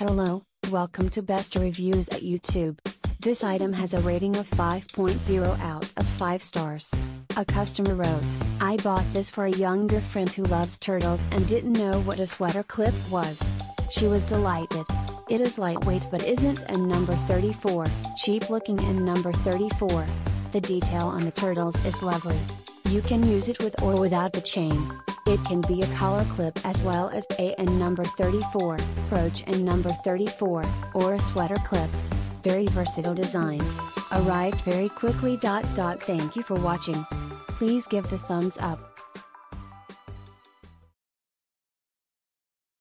Hello, welcome to Best Reviews at YouTube. This item has a rating of 5.0 out of 5 stars. A customer wrote, I bought this for a younger friend who loves turtles and didn't know what a sweater clip was. She was delighted. It is lightweight but isn't and number 34, cheap looking and number 34. The detail on the turtles is lovely. You can use it with or without the chain. It can be a collar clip as well as a and number 34, brooch and number 34, or a sweater clip. Very versatile design. Arrived very quickly. Dot dot. Thank you for watching. Please give the thumbs up.